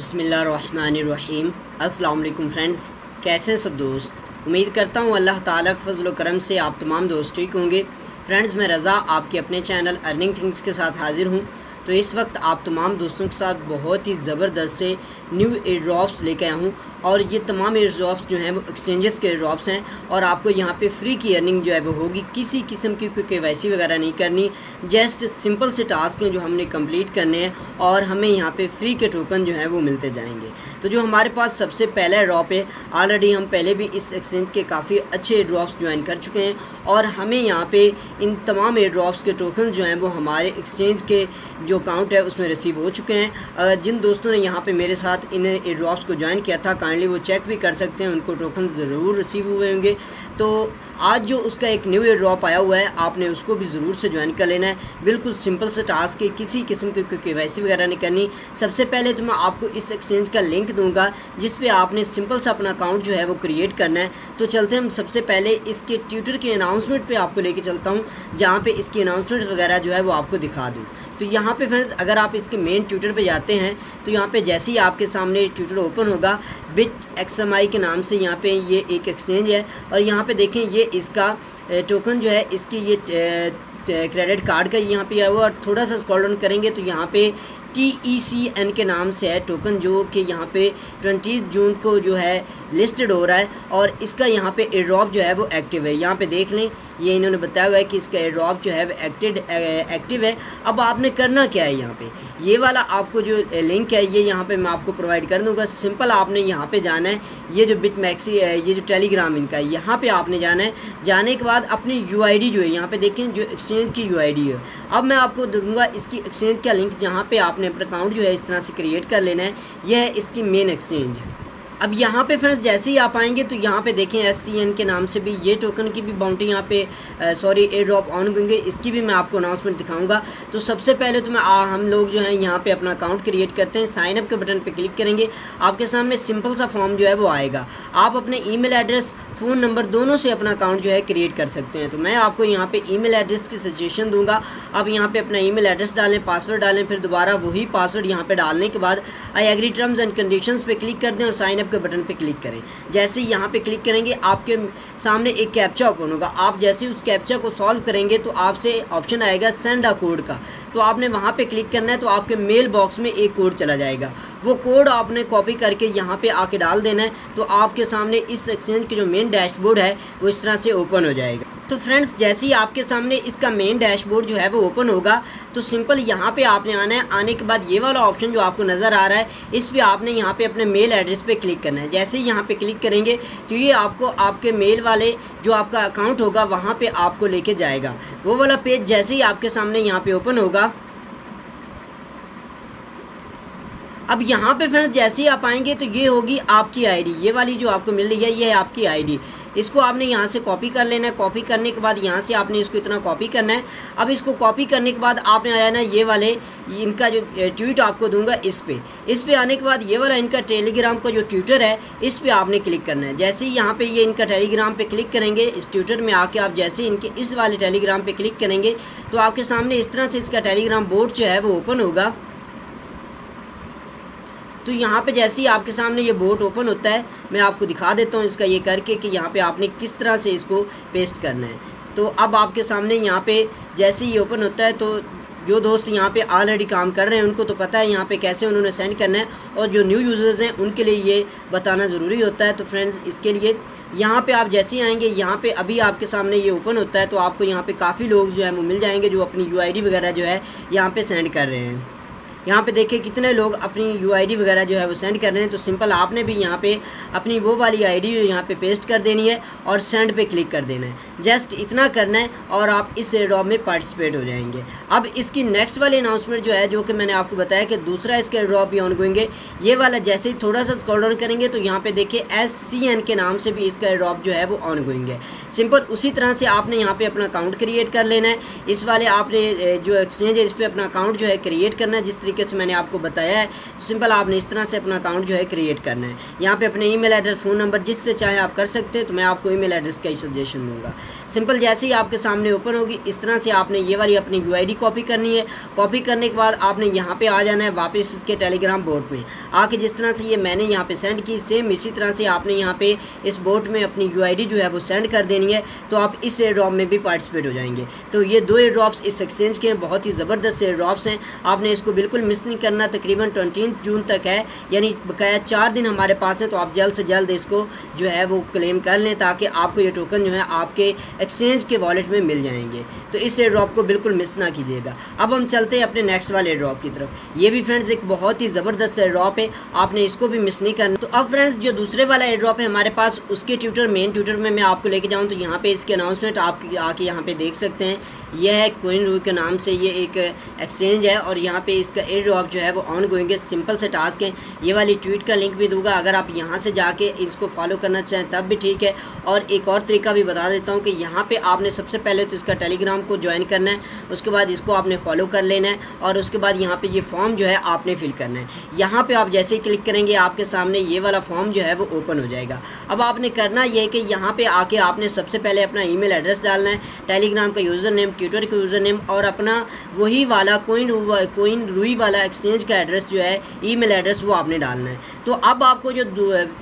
बसमीम अस्सलाम फ्रेंड्स, कैसे हैं सब दोस्त? उम्मीद करता हूँ अल्लाह ताला के फजल करम से आप तमाम दोस्त ठीक होंगे। फ्रेंड्स, मैं रज़ा आपके अपने चैनल अर्निंग थिंग्स के साथ हाज़िर हूँ। तो इस वक्त आप तमाम दोस्तों के साथ बहुत ही ज़बरदस्त से न्यू एयर ड्रॉप्स लेके आया हूँ। और ये तमाम एयर ड्रॉप्स जो हैं, वो एक्सचेंजेस के एयर ड्रॉप्स हैं और आपको यहाँ पे फ्री की अर्निंग जो है, वो होगी। किसी किस्म की कोई के वगैरह नहीं करनी। जस्ट सिंपल से टास्क हैं जो हमने कंप्लीट करने हैं और हमें यहाँ पे फ्री के टोकन जो हैं, वो मिलते जाएँगे। तो जो हमारे पास सबसे पहला ड्रॉप है ऑलरेडी हम पहले भी इस एक्सचेंज के काफ़ी अच्छे ड्रॉप्स ज्वाइन कर चुके हैं और हमें यहाँ पर इन तमाम एयर ड्रॉप्स के टोकन जो हैं, वो हमारे एक्सचेंज के जो अकाउंट है, उसमें रिसीव हो चुके हैं। जिन दोस्तों ने यहाँ पर मेरे साथ इन एयर ड्रॉप्स को ज्वाइन किया था काइंडली वो चेक भी कर सकते हैं, उनको टोकन ज़रूर रिसीव हुए होंगे। तो आज जो उसका एक न्यू ईयर ड्रॉप आया हुआ है, आपने उसको भी ज़रूर से ज्वाइन कर लेना है। बिल्कुल सिंपल से टास्क है, किसी किस्म की के वाई वगैरह नहीं करनी। सबसे पहले तो मैं आपको इस एक्सचेंज का लिंक दूँगा, जिस पे आपने सिंपल सा अपना अकाउंट जो है वो क्रिएट करना है। तो चलते हम सबसे पहले इसके ट्विटर के अनाउंसमेंट पर आपको लेके चलता हूँ, जहाँ पर इसकी अनाउंसमेंट वगैरह जो है वो आपको दिखा दूँ। तो यहाँ पे फ्रेंड्स अगर आप इसके मेन ट्यूटर पे जाते हैं तो यहाँ पे जैसे ही आपके सामने ट्यूटर ओपन होगा बिट एक्सएमआई के नाम से यहाँ पे ये एक एक्सचेंज है। और यहाँ पे देखें, ये इसका टोकन जो है, इसकी ये क्रेडिट कार्ड का यहाँ पे आया हुआ और थोड़ा सा स्क्रॉल डाउन करेंगे तो यहाँ पे टी ई सी एन के नाम से है टोकन जो कि यहाँ पे ट्वेंटी जून को जो है लिस्टेड हो रहा है और इसका यहाँ पे एड्रॉप जो है वो एक्टिव है। यहाँ पे देख लें, ये इन्होंने बताया हुआ है कि इसका एड्रॉप जो है वो एक्टिव एक्टिव है। अब आपने करना क्या है यहाँ पे? ये वाला आपको जो लिंक है, ये यहाँ पे मैं आपको प्रोवाइड कर दूँगा। सिंपल आपने यहाँ पे जाना है। ये जो बिट मैक्सी है ये जो टेलीग्राम इनका है, यहाँ पे आपने जाना है। जाने के बाद अपनी यूआईडी जो है, यहाँ पे देखें, जो एक्सचेंज की यूआईडी है। अब मैं आपको दूँगा इसकी एक्सचेंज का लिंक जहाँ पर आपने अपना अकाउंट जो है इस तरह से क्रिएट कर लेना है। यह है इसकी मेन एक्सचेंज अब यहाँ पे फ्रेंड्स जैसे ही आप आएँगे तो यहाँ पे देखें एस सी एन के नाम से भी ये टोकन की भी बाउंटी यहाँ पे सॉरी एयर ड्रॉप ऑन होंगे। इसकी भी मैं आपको अनाउंसमेंट दिखाऊँगा। तो सबसे पहले तो मैं आ, हम लोग जो हैं यहाँ पे अपना अकाउंट क्रिएट करते हैं। साइन अप के बटन पे क्लिक करेंगे। आपके सामने सिंपल सा फॉर्म जो है वो आएगा। आप अपने ईमेल एड्रेस फ़ोन नंबर दोनों से अपना अकाउंट जो है क्रिएट कर सकते हैं। तो मैं आपको यहाँ पे ईमेल एड्रेस की सजेशन दूँगा। आप यहाँ पे अपना ईमेल एड्रेस डालें पासवर्ड डालें, फिर दोबारा वही पासवर्ड यहाँ पे डालने के बाद I agree terms and condition पे क्लिक कर दें और साइन अप के बटन पर क्लिक करें। जैसे ही यहाँ पर क्लिक करेंगे, आपके सामने एक कैप्चा ओपन होगा। आप जैसे ही उस कैप्चा को सॉल्व करेंगे तो आपसे ऑप्शन आएगा सेंड अ कोड का। तो आपने वहाँ पर क्लिक करना है तो आपके मेल बॉक्स में एक कोड चला जाएगा। वो कोड आपने कॉपी करके यहाँ पे आके डाल देना है। तो आपके सामने इस एक्सचेंज की जो मेन डैशबोर्ड है, वो इस तरह से ओपन हो जाएगा। तो फ्रेंड्स जैसे ही आपके सामने इसका मेन डैशबोर्ड जो है, वो ओपन होगा तो सिंपल यहाँ पे आपने आना है। आने के बाद ये वाला ऑप्शन जो आपको नज़र आ रहा है, इस पर आपने यहाँ पे अपने मेल एड्रेस पे क्लिक करना है। जैसे ही यहाँ पे क्लिक करेंगे तो ये आपको आपके मेल वाले जो आपका अकाउंट होगा, वहाँ पर आपको लेके जाएगा। वो वाला पेज जैसे ही आपके सामने यहाँ पर ओपन होगा अब यहाँ पे फ्रेंड्स जैसे ही आप आएँगे तो ये होगी आपकी आईडी ये वाली जो आपको मिल रही है, ये है आपकी आईडी इसको आपने यहाँ से कॉपी कर लेना है। कॉपी करने के बाद यहाँ से आपने इसको इतना कॉपी करना है। अब इसको कॉपी करने के बाद आपने आया ना ये वाले, इनका जो ट्वीट आपको दूँगा इस पर इस पर आने के बाद ये वाला इनका टेलीग्राम का जो ट्विटर है, इस पर आपने क्लिक करना है। जैसे ही यहाँ पर ये इनका टेलीग्राम पर क्लिक करेंगे, इस ट्विटर में आके आप जैसे इनके इस वाले टेलीग्राम पर क्लिक करेंगे तो आपके सामने इस तरह से इसका टेलीग्राम बोर्ड जो है वो ओपन होगा। तो यहाँ पे जैसे ही आपके सामने ये बोट ओपन होता है, मैं आपको दिखा देता हूँ इसका ये करके कि यहाँ पे आपने किस तरह से इसको पेस्ट करना है। तो अब आपके सामने यहाँ पे जैसे ही ओपन होता है तो जो दोस्त यहाँ पे ऑलरेडी काम कर रहे हैं, उनको तो पता है यहाँ पे कैसे उन्होंने सेंड करना है और जो न्यू यूज़र्स हैं, उनके लिए ये बताना ज़रूरी होता है। तो फ्रेंड्स इसके लिए यहाँ पे आप जैसे ही आएँगे, यहाँ पे अभी आपके सामने ये ओपन होता है तो आपको यहाँ पे काफ़ी लोग जो है, वो मिल जाएँगे, जो अपनी यूआईडी वगैरह जो है, यहाँ पर सेंड कर रहे हैं। यहाँ पे देखिए कितने लोग अपनी यूआईडी वगैरह जो है वो सेंड कर रहे हैं। तो सिंपल आपने भी यहाँ पे अपनी वो वाली आईडी यहाँ पे पेस्ट कर देनी है और सेंड पे क्लिक कर देना है। जस्ट इतना करना है और आप इस ड्रॉप में पार्टिसिपेट हो जाएँगे। अब इसकी नेक्स्ट वाली अनाउंसमेंट जो है, जो कि मैंने आपको बताया कि दूसरा इसके ड्रॉप भी ऑन गोएँगे ये वाला जैसे ही थोड़ा सा स्कॉल डाउन करेंगे तो यहाँ पे देखिए एस सी एन के नाम से भी इसका ड्रॉप जो है वो ऑन गोएँगे सिंपल उसी तरह से आपने यहाँ पे अपना अकाउंट क्रिएट कर लेना है। इस वाले आपने जो एक्सचेंज है, इस पर अपना अकाउंट जो है क्रिएट करना है, जिस तरीके तरीके से मैंने आपको बताया है। तो सिंपल आपने इस तरह से अपना अकाउंट जो है क्रिएट करना है। यहाँ पे अपने ईमेल एड्रेस फ़ोन नंबर जिससे चाहे आप कर सकते हैं तो मैं आपको ईमेल एड्रेस का ही सजेशन दूँगा। सिंपल जैसे ही आपके सामने ओपन होगी, इस तरह से आपने ये वाली अपनी यूआईडी कॉपी करनी है। कॉपी करने के बाद आपने यहाँ पर आ जाना है वापस इसके टेलीग्राम बोर्ड में। आके जिस तरह से ये मैंने यहाँ पर सेंड की सेम इसी तरह से आपने यहाँ पे इस बोर्ड में अपनी यूआईडी जो है वो सेंड कर देनी है तो आप इस एयर ड्रॉप में भी पार्टिसिपेट हो जाएँगे। तो ये दो एयर ड्रॉप्स इस एक्सचेंज के बहुत ही ज़बरदस्त एयर ड्रॉप्स हैं। आपने इसको बिल्कुल मिस नहीं करना, तकरीबन ट्वेंटी जून तक है। यानी बकाया चार दिन हमारे पास है तो आप जल्द से जल्द इसको जो है वो क्लेम कर लें, ताकि आपको ये टोकन जो है आपके एक्सचेंज के वॉलेट में मिल जाएँगे। तो इस एयर ड्रॉप को बिल्कुल मिस ना कीजिएगा। अब हम चलते हैं अपने नेक्स्ट वाले ड्रॉप की तरफ़। ये भी फ्रेंड्स एक बहुत ही ज़बरदस्त एयर ड्रॉप है, आपने इसको भी मिस नहीं करना। तो अब फ्रेंड्स जो दूसरे वाला एयर ड्रॉप है हमारे पास, उसके ट्विटर मेन ट्विटर में मैं आपको लेके जाऊँ तो यहाँ पर इसके अनाउंसमेंट आप आके यहाँ पे देख सकते हैं। यह है कोइन रू के नाम से ये एक एक्सचेंज है, और यहाँ पे इसका एयर ड्रॉप जो है वो ऑन गोइंग है सिंपल से टास्क है। ये वाली ट्वीट का लिंक भी दूँगा, अगर आप यहाँ से जाके इसको फॉलो करना चाहें, तब भी ठीक है। और एक और तरीका भी बता देता हूँ कि यहाँ पर आपने सबसे पहले तो इसका टेलीग्राम को ज्वाइन करना है, उसके बाद इसको आपने फॉलो कर लेना है, और उसके बाद यहाँ पर ये फॉर्म जो है आपने फिल करना है। यहाँ पर आप जैसे ही क्लिक करेंगे, आपके सामने ये वाला फॉर्म जो है वो ओपन हो जाएगा। अब आपने करना ये कि यहाँ पर आके आपने सबसे पहले अपना ई एड्रेस डालना है टेलीग्राम का यूज़र नेम ट्विटर का यूज़र नेम और अपना वही वाला कोइन कोइन रुई वाला एक्सचेंज का एड्रेस जो है ईमेल एड्रेस वो आपने डालना है। तो अब आपको जो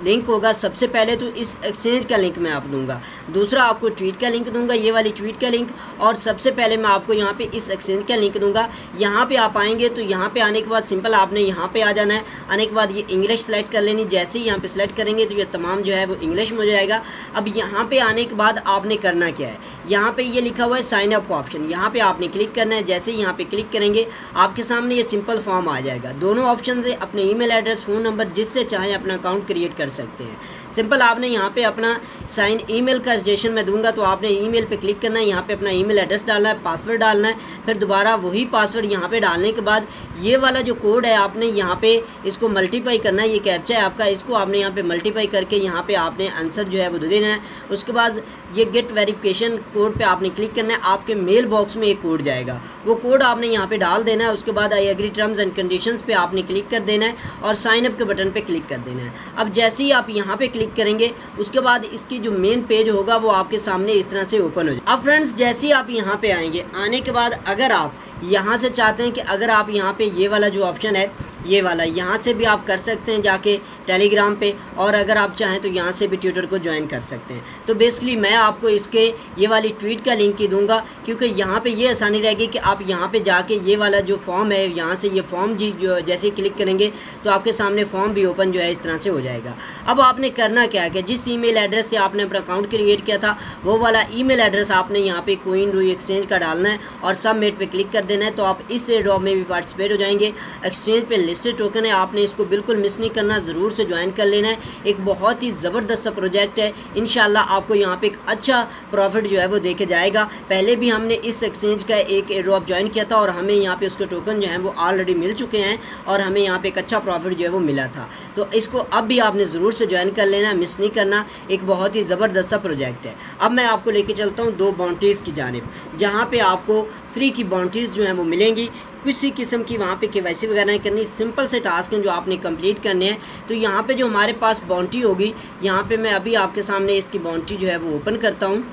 लिंक होगा, सबसे पहले तो इस एक्सचेंज का लिंक मैं आप दूँगा। दूसरा आपको ट्वीट का लिंक दूँगा, ये वाली ट्वीट का लिंक और सबसे पहले मैं आपको यहाँ पे इस एक्सचेंज का लिंक दूँगा। यहाँ पे आप आएँगे तो यहाँ पे आने के बाद सिंपल आपने यहाँ पे आ जाना है। आने के बाद ये इंग्लिश सेलेक्ट कर लेनी, जैसे ही यहाँ पे सेलेक्ट करेंगे तो ये तमाम जो है वो इंग्लिश में हो जाएगा। अब यहाँ पे आने के बाद आपने करना क्या है? यहाँ पे ये लिखा हुआ है साइन अप का ऑप्शन यहाँ पे आपने क्लिक करना है, जैसे ही यहाँ पे क्लिक करेंगे, आपके सामने ये सिंपल फॉर्म आ जाएगा। दोनों ऑप्शन से अपने ईमेल एड्रेस फ़ोन नंबर जिससे चाहें अपना अकाउंट क्रिएट कर सकते हैं। सिंपल, आपने यहाँ पे अपना साइन ईमेल का सजेशन मैं दूँगा तो आपने ईमेल पे क्लिक करना है, यहाँ पे अपना ईमेल एड्रेस डालना है, पासवर्ड डालना है, फिर दोबारा वही पासवर्ड यहाँ पे डालने के बाद ये वाला जो कोड है आपने यहाँ पे इसको मल्टीप्लाई करना है, ये कैप्चा है आपका, इसको आपने यहाँ पे मल्टीप्लाई करके यहाँ पे आपने आंसर जो है वो दे देना है, उसके बाद ये गेट वेरिफिकेशन कोड पे आपने क्लिक करना है, आपके मेल बॉक्स में एक कोड जाएगा, वो कोड आपने यहाँ पे डाल देना है, उसके बाद I agree terms and conditions पे आपने क्लिक कर देना है और साइन अप के बटन पे क्लिक कर देना है। अब जैसे ही आप यहाँ पे क्लिक करेंगे, उसके बाद इसकी जो मेन पेज होगा वो आपके सामने इस तरह से ओपन हो जाए अब फ्रेंड्स जैसे ही आप यहाँ पे आएँगे, आने के बाद अगर आप यहाँ से चाहते हैं कि अगर आप यहाँ पे ये वाला जो ऑप्शन है ये वाला, यहाँ से भी आप कर सकते हैं जाके टेलीग्राम पे, और अगर आप चाहें तो यहाँ से भी ट्विटर को ज्वाइन कर सकते हैं। तो बेसिकली मैं आपको इसके ये वाली ट्वीट का लिंक ही दूँगा, क्योंकि यहाँ पे ये आसानी रहेगी कि आप यहाँ पे जाके ये वाला जो फॉर्म है, यहाँ से ये फॉर्म जी जैसे क्लिक करेंगे तो आपके सामने फॉर्म भी ओपन जो है इस तरह से हो जाएगा। अब आपने करना क्या है जिस ई एड्रेस से आपने अपना अकाउंट क्रिएट किया था, वो वाला ई एड्रेस आपने यहाँ पर कोइन रू एक्सचेंज का डालना है, और सब मेट पर क्लिक कर देना है तो आप इस ड्रॉप में भी पार्टिसिपेट हो जाएँगे। एक्सचेंज पर लिस्टेड टोकन है, आपने इसको बिल्कुल मिस नहीं करना, ज़रूर से ज्वाइन कर लेना है। एक बहुत ही ज़बरदस्त सा प्रोजेक्ट है। इन आपको यहाँ पर एक अच्छा प्रॉफिट जो है वो देखे जाएगा। पहले भी हमने इस एक्सचेंज का एक ड्रॉप ज्वाइन किया था और हमें यहाँ पे उसके टोकन जो है वो ऑलरेडी मिल चुके हैं और हमें यहाँ पे एक अच्छा प्रॉफिट जो है वो मिला था। तो इसको अब भी आपने ज़रूर से ज्वाइन कर लेना मिस नहीं करना। एक बहुत ही ज़बरदस्त सा प्रोजेक्ट है। अब मैं आपको लेके चलता हूँ दो बाउंड्रीज़ की जानब, जहाँ पर आपको फ्री की बाउंड्रीज़ जो हैं वो मिलेंगी। किसी किस्म की वहाँ पे के वैसी वगैरह नहीं करनी सिंपल से टास्क हैं जो आपने कंप्लीट करने हैं। तो यहाँ पे जो हमारे पास बाउंड्री होगी, यहाँ पे मैं अभी आपके सामने इसकी बाउंड्री जो है वो ओपन करता हूँ।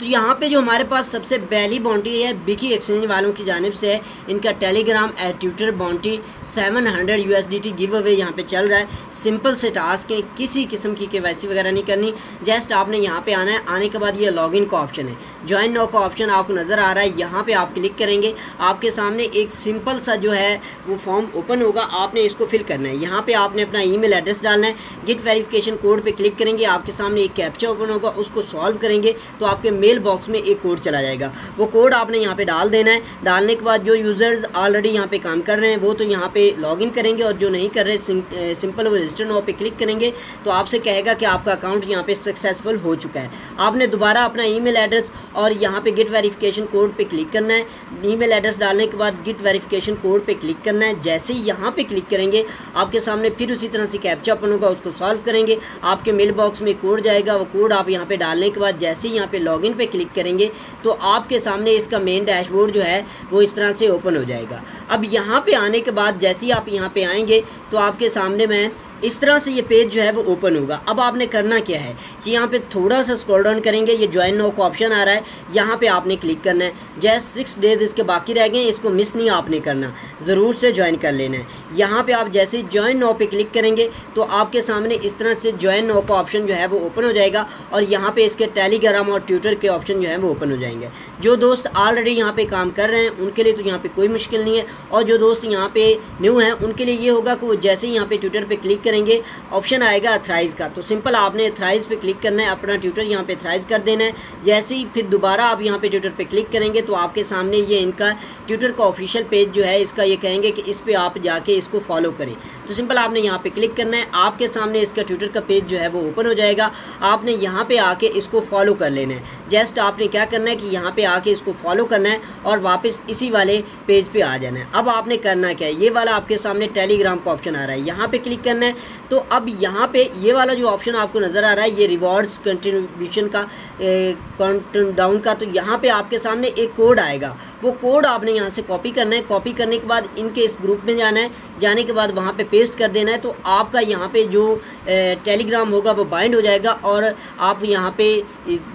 तो यहाँ पे जो हमारे पास सबसे पहली बाउंड्री है बिकी एक्सचेंज वालों की जानब से है इनका Telegram at Twitter boundary seven hundred U S D T giveaway यहाँ पर चल रहा है। सिंपल से टास्क है, किसी किस्म की के वगैरह नहीं करनी। जस्ट आपने यहाँ पे आना है, आने के बाद ये लॉगिन का ऑप्शन है। ज्वाइन नो का ऑप्शन आपको नज़र आ रहा है, यहाँ पर आप क्लिक करेंगे। आपके सामने एक सिंपल सा जो है, वो फॉर्म ओपन होगा, आपने इसको फिल करना है। यहाँ पर आपने अपना ई एड्रेस डालना है। गिट वेरीफिकेशन कोड पर क्लिक करेंगे, आपके सामने एक कैप्चा ओपन होगा, उसको सॉल्व करेंगे। तो आपके मेल बॉक्स में एक कोड चला जाएगा। वो कोड आपने यहाँ पे डाल देना है। डालने के बाद जो यूज़र्स ऑलरेडी यहाँ पे काम कर रहे हैं वो तो यहाँ पे लॉगिन करेंगे और जो नहीं कर रहे सिं, सिंपल वो रजिस्टर नो पे क्लिक करेंगे तो आपसे कहेगा कि आपका अकाउंट यहाँ पे सक्सेसफुल हो चुका है। आपने दोबारा अपना ईमेल एड्रेस और यहाँ पे गिट वेरिफिकेशन कोड पे क्लिक करना है। ईमेल एड्रेस डालने के बाद गिट वेरिफिकेशन कोड पे क्लिक करना है। जैसे ही यहाँ पे क्लिक करेंगे आपके सामने फिर उसी तरह से कैप्चा अपन होगा उसको सॉल्व करेंगे। आपके मेल बॉक्स में कोड जाएगा वो कोड आप यहाँ पे डालने के बाद जैसे ही यहाँ पे लॉगिन पे क्लिक करेंगे तो आपके सामने इसका मेन डैशबोर्ड जो है, वो इस तरह से ओपन हो जाएगा। अब यहाँ पे आने के बाद जैसे ही आप यहाँ पे आएँगे तो आपके सामने मैं इस तरह से ये पेज जो है वो ओपन होगा। अब आपने करना क्या है कि यहाँ पे थोड़ा सा स्क्रॉल डाउन करेंगे, ये ज्वाइन नो का ऑप्शन आ रहा है। यहाँ पे आपने क्लिक करना है। जैसे सिक्स डेज़ इसके बाकी रह गए, इसको मिस नहीं आपने करना। ज़रूर से ज्वाइन कर लेना है। यहाँ पे आप जैसे ही ज्वाइन नो पे क्लिक करेंगे तो आपके सामने इस तरह से ज्वाइन नो का ऑप्शन जो है वो ओपन हो जाएगा और यहाँ पर इसके टेलीग्राम और ट्विटर के ऑप्शन जो है वो ओपन हो जाएँगे। जो दोस्त ऑलरेडी यहाँ पर काम कर रहे हैं, उनके लिए तो यहाँ पर कोई मुश्किल नहीं है। और जो दोस्त यहाँ पर न्यू हैं, उनके लिए ये होगा कि वो जैसे ही यहाँ पर ट्विटर पर क्लिक करेंगे ऑप्शन आएगा अथराइज़ का। तो सिंपल आपने अथराइज़ पे क्लिक करना है, अपना ट्विटर यहाँ पे अथराइज़ कर देना है। जैसे ही फिर दोबारा आप यहाँ पे ट्विटर पे क्लिक करेंगे तो आपके सामने ये इनका ट्विटर का ऑफिशियल पेज जो है, इसका ये कहेंगे कि इस पर आप जाके इसको फॉलो करें। तो सिंपल आपने यहाँ पे क्लिक करना है, आपके सामने इसका ट्विटर का पेज जो है, वो ओपन हो जाएगा। आपने यहाँ पे आके इसको फॉलो कर लेना है। जस्ट आपने क्या करना है कि यहाँ पे आके इसको फॉलो करना है और वापस इसी वाले पेज पे आ जाना है। अब आपने करना क्या है? ये वाला आपके सामने टेलीग्राम का ऑप्शन आ रहा है। यहाँ पे क्लिक करना है। तो अब यहाँ पे ये वाला जो ऑप्शन आपको नज़र आ रहा है, ये रिवॉर्ड्स कंट्रीब्यूशन का काउंट डाउन का तो यहाँ पे आपके सामने एक कोड आएगा। वो कोड आपने यहाँ से कॉपी करना है। कॉपी करने के बाद इनके इस ग्रुप में जाना है। जाने के बाद वहाँ पे पेस्ट कर देना है। तो आपका यहाँ पे जो टेलीग्राम होगा वो बाइंड हो जाएगा और आप यहाँ पे,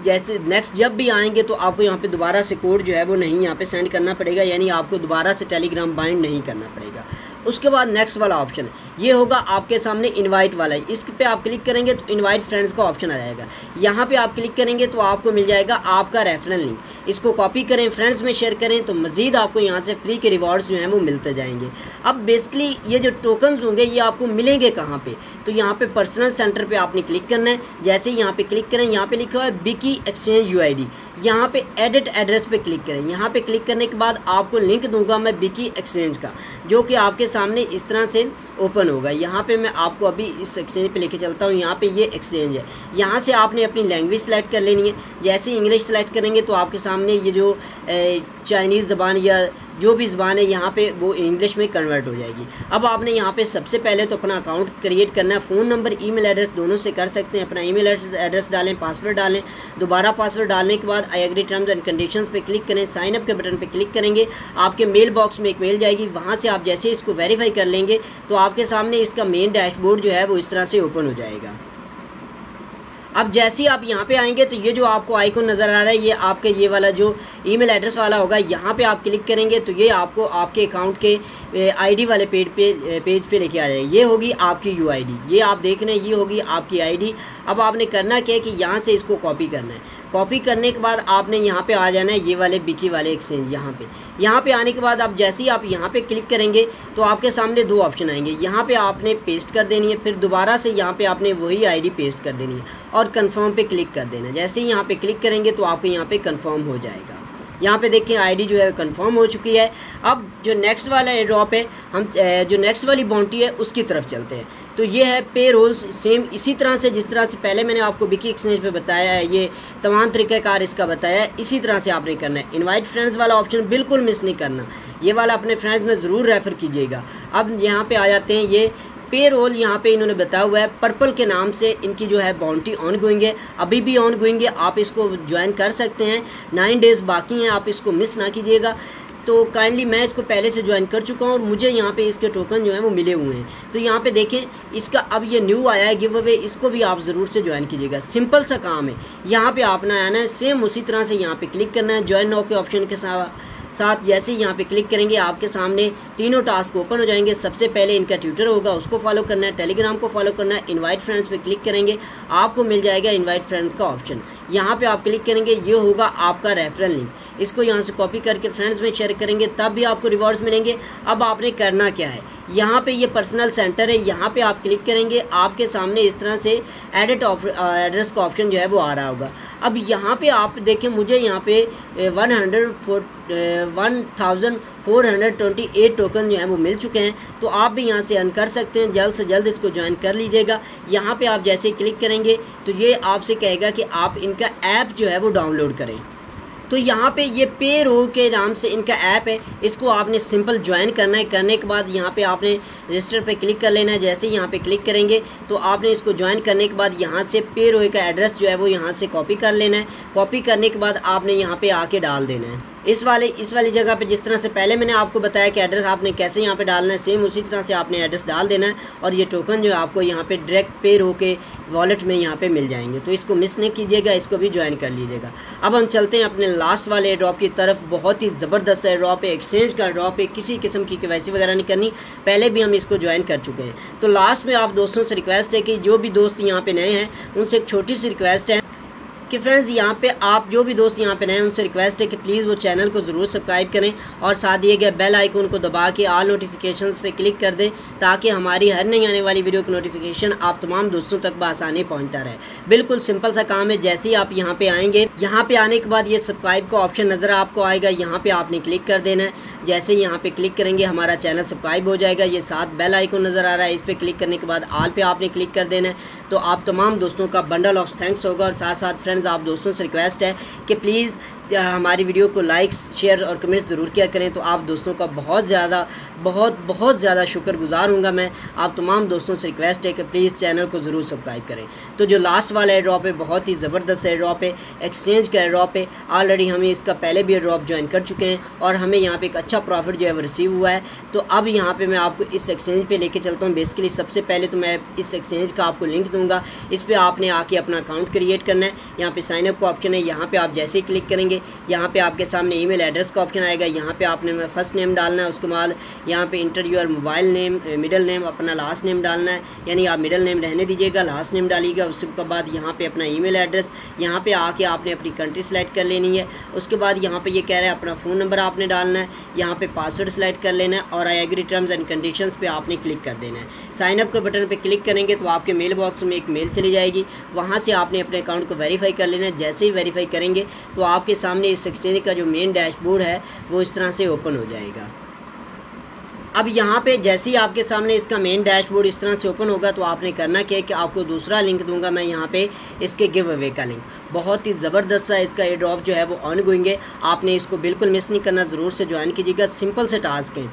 जैसे नेक्स्ट जब भी आएँगे तो आपको यहाँ पे दोबारा से कोड जो है वो नहीं यहाँ पे सेंड करना पड़ेगा, यानी आपको दोबारा से टेलीग्राम बाइंड नहीं करना पड़ेगा। उसके बाद नेक्स्ट वाला ऑप्शन ये होगा आपके सामने इनवाइट वाला। इस पे आप क्लिक करेंगे तो इनवाइट फ्रेंड्स का ऑप्शन आ जाएगा। यहाँ पे आप क्लिक करेंगे तो आपको मिल जाएगा आपका रेफरल लिंक इसको कॉपी करें फ्रेंड्स में शेयर करें तो मज़ीद आपको यहाँ से फ्री के रिवॉर्ड्स जो हैं वो मिलते जाएँगे। अब बेसिकली ये जो टोकन्स होंगे, ये आपको मिलेंगे कहाँ पर तो यहाँ पर पर्सनल सेंटर पर आपने क्लिक करना है। जैसे यहाँ पर क्लिक करें, यहाँ पर लिखा हुआ है बिकी एक्सचेंज यू आई यहाँ पे एडिट एड्रेस पे क्लिक करें। यहाँ पे क्लिक करने के बाद आपको लिंक दूँगा मैं बिकी एक्सचेंज का, जो कि आपके सामने इस तरह से ओपन होगा। यहाँ पे मैं आपको अभी इस एक्सचेंज पे लेके चलता हूँ। यहाँ पे ये एक्सचेंज है। यहाँ से आपने अपनी लैंग्वेज सेलेक्ट कर लेनी है। जैसे इंग्लिश सेलेक्ट करेंगे तो आपके सामने ये जो चाइनीज़ ज़बान या जो भी ज़बान है, यहाँ पे वो इंग्लिश में कन्वर्ट हो जाएगी। अब आपने यहाँ पे सबसे पहले तो अपना अकाउंट क्रिएट करना है फ़ोन नंबर ईमेल एड्रेस दोनों से कर सकते हैं। अपना ईमेल एड्रेस डालें पासवर्ड डालें, दोबारा पासवर्ड डालने के बाद I agree terms and conditions पे क्लिक करें साइन अप के बटन पे क्लिक करेंगे। आपके मेल बॉक्स में एक मेल जाएगी, वहाँ से आप जैसे इसको वेरीफाई कर लेंगे तो आपके सामने इसका मेन डैशबोर्ड जो है, वो इस तरह से ओपन हो जाएगा। अब जैसे ही आप यहाँ पे आएँगे तो ये जो आपको आइकन नज़र आ रहा है, ये आपके ये वाला जो ईमेल एड्रेस वाला होगा, यहाँ पे आप क्लिक करेंगे तो ये आपको आपके अकाउंट के आईडी वाले पेज पे पेज पे लेके आ जाएगा ये होगी आपकी यूआईडी ये आप देख रहे हैं, ये होगी आपकी आईडी अब आपने करना क्या है कि यहाँ से इसको कॉपी करना है। कॉपी करने के बाद आपने यहाँ पे आ जाना है, ये वाले बिकी वाले एक्सचेंज यहाँ पे। यहाँ पे आने के बाद आप जैसे ही आप यहाँ पे क्लिक करेंगे तो आपके सामने दो ऑप्शन आएँगे। यहाँ पे आपने पेस्ट कर देनी है, फिर दोबारा से यहाँ पे आपने वही आईडी पेस्ट कर देनी है और कन्फर्म पे क्लिक कर देना जैसे ही यहाँ पे क्लिक करेंगे तो आपके यहाँ पे कन्फर्म हो जाएगा। यहाँ पे देखिए आईडी जो है कंफर्म हो चुकी है। अब जो नेक्स्ट वाला ड्रॉप है, हम जो नेक्स्ट वाली बाउंटी है, उसकी तरफ़ चलते हैं। तो ये है पे रोल्स सेम इसी तरह से, जिस तरह से पहले मैंने आपको बिकी एक्सचेंज पे बताया है, ये तमाम तरीक़ाकार इसका बताया है, इसी तरह से आपने करना है। इनवाइट फ्रेंड्स वाला ऑप्शन बिल्कुल मिस नहीं करना। ये वाला अपने फ्रेंड्स में ज़रूर रेफ़र कीजिएगा। अब यहाँ पे आ जाते हैं ये पे रोल यहाँ पे इन्होंने बताया हुआ है। पर्पल के नाम से इनकी जो है बाउंड्री ऑन गोइंग है। अभी भी ऑन गोइंग है। आप इसको ज्वाइन कर सकते हैं। नाइन डेज़ बाकी हैं। आप इसको मिस ना कीजिएगा। तो काइंडली मैं इसको पहले से ज्वाइन कर चुका हूँ और मुझे यहाँ पे इसके टोकन जो है वो मिले हुए हैं। तो यहाँ पे देखें, इसका अब ये न्यू आया है गिव अवे इसको भी आप ज़रूर से ज्वाइन कीजिएगा। सिंपल सा काम है। यहाँ पे आपने आना है। सेम उसी तरह से यहाँ पे क्लिक करना है। ज्वाइन नाउ के ऑप्शन के साथ। साथ जैसे ही यहाँ पे क्लिक करेंगे, आपके सामने तीनों टास्क ओपन हो जाएँगे। सबसे पहले इनका ट्विटर होगा, उसको फॉलो करना है टेलीग्राम को फॉलो करना है इनवाइट फ्रेंड्स पे क्लिक करेंगे, आपको मिल जाएगा इनवाइट फ्रेंड का ऑप्शन यहाँ पे आप क्लिक करेंगे, ये होगा आपका रेफरल लिंक इसको यहाँ से कॉपी करके फ्रेंड्स में शेयर करेंगे, तब भी आपको रिवॉर्ड्स मिलेंगे। अब आपने करना क्या है? यहाँ पे ये पर्सनल सेंटर है, यहाँ पे आप क्लिक करेंगे, आपके सामने इस तरह से एडिट एड्रेस का ऑप्शन जो है वो आ रहा होगा। अब यहाँ पे आप देखें, मुझे यहाँ पे one hundred one thousand four hundred twenty eight token जो है वो मिल चुके हैं। तो आप भी यहाँ से अर्न कर सकते हैं, जल्द से जल्द इसको ज्वाइन कर लीजिएगा। यहाँ पे आप जैसे क्लिक करेंगे तो ये आपसे कहेगा कि आप इनका ऐप जो है वो डाउनलोड करें। तो यहाँ पे ये पे रो के नाम से इनका ऐप है। इसको आपने सिंपल ज्वाइन करना है। करने के बाद यहाँ पे आपने रजिस्टर पे क्लिक कर लेना है। जैसे ही यहाँ पे क्लिक करेंगे तो आपने इसको ज्वाइन करने के बाद यहाँ से पे रो का एड्रेस जो है वो यहाँ से कॉपी कर लेना है। कॉपी करने के बाद आपने यहाँ पर आके डाल देना है। इस वाले, इस वाली जगह पे जिस तरह से पहले मैंने आपको बताया कि एड्रेस आपने कैसे यहाँ पे डालना है सेम उसी तरह से आपने एड्रेस डाल देना है और ये टोकन जो है आपको यहाँ पे डायरेक्ट पे रो के वॉलेट में यहाँ पे मिल जाएँगे। तो इसको मिस नहीं कीजिएगा, इसको भी ज्वाइन कर लीजिएगा। अब हम चलते हैं अपने लास्ट वाले ड्रॉप की तरफ़। बहुत ही ज़बरदस्त है ड्रॉप है एक्सचेंज का ड्रॉप है, किसी किस्म की के वगैरह नहीं करनी। पहले भी हम इसको ज्वाइन कर चुके हैं। तो लास्ट में आप दोस्तों से रिक्वेस्ट है कि जो भी दोस्त यहाँ पर नए हैं, उनसे एक छोटी सी रिक्वेस्ट है। कि फ्रेंड्स यहाँ पे आप जो भी दोस्त यहाँ पे नए उनसे रिक्वेस्ट है कि प्लीज़ वो चैनल को ज़रूर सब्सक्राइब करें और साथ दिए गए बेल आइकन को दबा के आल नोटिफिकेशंस पे क्लिक कर दें ताकि हमारी हर नई आने वाली वीडियो की नोटिफिकेशन आप तमाम दोस्तों तक बसानी पहुँचता रहे। बिल्कुल सिंपल सा काम है, जैसे ही आप यहाँ पर आएँगे, यहाँ पर आने के बाद ये सब्सक्राइब का ऑप्शन नज़र आपको आएगा, यहाँ पर आपने क्लिक कर देना है। जैसे ही यहाँ पे क्लिक करेंगे, हमारा चैनल सब्सक्राइब हो जाएगा, ये साथ बेल आइकन नज़र आ रहा है, इस पर क्लिक करने के बाद आल पे आपने क्लिक कर देना है। तो आप तमाम दोस्तों का बंडल ऑफ़ थैंक्स होगा और साथ साथ फ्रेंड्स आप दोस्तों से रिक्वेस्ट है कि प्लीज़ हमारी वीडियो को लाइक शेयर और कमेंट्स ज़रूर किया करें। तो आप दोस्तों का बहुत ज़्यादा, बहुत बहुत ज़्यादा शुक्रगुजार हूँगा मैं। आप तमाम दोस्तों से रिक्वेस्ट है कि प्लीज़ चैनल को ज़रूर सब्सक्राइब करें। तो जो लास्ट वाला एयर ड्रॉप है, बहुत ही ज़बरदस्त एयर ड्रॉप है एक्सचेंज का एयर ड्रॉप है। ऑलरेडी हमें इसका पहले भी एयर ड्रॉप ज्वाइन कर चुके हैं और हमें यहाँ पर एक अच्छा प्रॉफिट जो है रिसीव हुआ है। तो अब यहाँ पर मैं आपको इस एक्सचेंज पर लेके चलता हूँ। बेसिकली सबसे पहले तो मैं इस एक्सचेंज का आपको लिंक दूँगा। इस पर आपने आके अपना अकाउंट क्रिएट करना है। यहाँ पर साइनअप का ऑप्शन है। यहाँ पर आप जैसे ही क्लिक करेंगे यहाँ पे आपके सामने ईमेल एड्रेस का ऑप्शन आएगा। यहाँ पे आपने फ़र्स्ट नेम डालना है, उसके बाद यहाँ पे enter your mobile name middle name, अपना लास्ट नेम डालना है। यानी आप मिडल नेम रहने दीजिएगा, लास्ट नेम डालिएगा, उसके बाद यहाँ पे अपना ईमेल एड्रेस, यहाँ पे आके आपने अपनी कंट्री सेलेक्ट कर लेनी है। उसके बाद यहाँ पे ये कह रहा है, अपना फ़ोन नंबर आपने डालना है। यहाँ पे पासवर्ड सेलेक्ट कर लेना है और I agree terms and condition पे आपने क्लिक कर देना है। साइनअप के बटन पर क्लिक करेंगे तो आपके मेल बॉक्स में एक मेल चली जाएगी। वहाँ से आपने अपने अकाउंट को वेरीफाई कर लेना है। जैसे ही वेरीफाई करेंगे तो आपके सामने इस एक्सचेंज का जो मेन डैशबोर्ड है, वो इस तरह से ओपन हो जाएगा। अब यहाँ पे जैसे ही आपके सामने इसका मेन डैशबोर्ड इस तरह से ओपन होगा तो आपने करना क्या है कि आपको दूसरा लिंक दूँगा मैं यहाँ पे इसके गिव अवे का लिंक बहुत ही ज़बरदस्त सा इसका एयर ड्रॉप जो है वो ऑन गोइंग है। आपने इसको बिल्कुल मिस नहीं करना, ज़रूर से ज्वाइन कीजिएगा। सिंपल से टास्क है।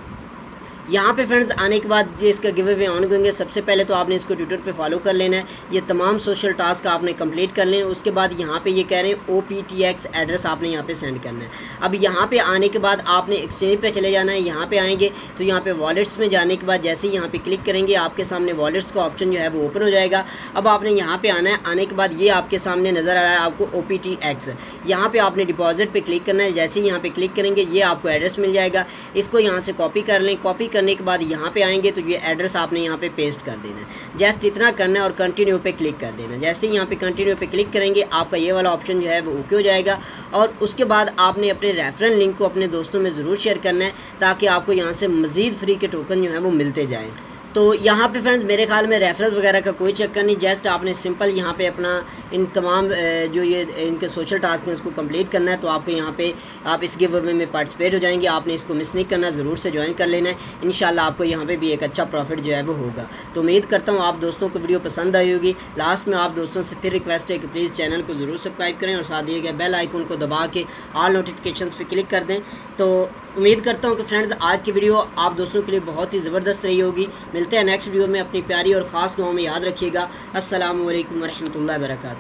यहाँ पे फ्रेंड्स आने के बाद जो इसका गिव अवे ऑन करेंगे सबसे पहले तो आपने इसको ट्विटर पे फॉलो कर लेना है ये तमाम सोशल टास्क आपने कंप्लीट कर लेना उसके बाद यहाँ पे ये कह रहे हैं O P T X address आपने यहाँ पे सेंड करना है अब यहाँ पे आने के बाद आपने एक्सचेंज पे चले जाना है यहाँ पे आएँगे तो यहाँ पे वॉलेट्स में जाने के बाद जैसे ही यहाँ पे क्लिक करेंगे आपके सामने वॉलेट्स का ऑप्शन जो है वो ओपन हो जाएगा अब आपने यहाँ पर आना है आने के बाद ये आपके सामने नज़र आ रहा है आपको ओ पी टी एक्स यहाँ पर आपने डिपॉजिट पर क्लिक करना है जैसे ही यहाँ पर क्लिक करेंगे ये आपको एड्रेस मिल जाएगा इसको यहाँ से कॉपी कर लें कॉपी करने के बाद यहाँ पे आएँगे तो ये एड्रेस आपने यहाँ पे पेस्ट कर देना है। जस्ट इतना करना है और कंटिन्यू पे क्लिक कर देना जैसे ही यहाँ पे कंटिन्यू पे क्लिक करेंगे, आपका ये वाला ऑप्शन जो है वो ओके हो जाएगा। और उसके बाद आपने अपने रेफरल लिंक को अपने दोस्तों में ज़रूर शेयर करना है, ताकि आपको यहाँ से मज़ीद फ्री के टोकन जो है वो मिलते जाएँ। तो यहाँ पे फ्रेंड्स मेरे ख्याल में रेफरेंस वगैरह का कोई चक्कर नहीं जस्ट आपने सिंपल यहाँ पे अपना इन तमाम जो ये, इनके सोशल टास्क हैं, उसको कंप्लीट करना है तो आपको यहाँ पे आप इस गिव अवे में पार्टिसिपेट हो जाएँगे। आपने इसको मिस नहीं करना, ज़रूर से ज्वाइन कर लेना है। इन आपको यहाँ पर भी एक अच्छा प्रॉफिट जो है वो होगा। तो उम्मीद करता हूँ आप दोस्तों को वीडियो पसंद आई होगी। लास्ट में आप दोस्तों से फिर रिक्वेस्ट है कि प्लीज़ चैनल को ज़रूर सब्सक्राइब करें और साथ दिए गए बेल आइकन को दबा के आल नोटिफिकेशन पर क्लिक कर दें। तो उम्मीद करता हूँ कि फ्रेंड्स आज की वीडियो आप दोस्तों के लिए बहुत ही ज़बरदस्त रही होगी। मिलते हैं नेक्स्ट वीडियो में, अपनी प्यारी और ख़ास दुआओं में याद रखिएगा। असल वरहमल वर्का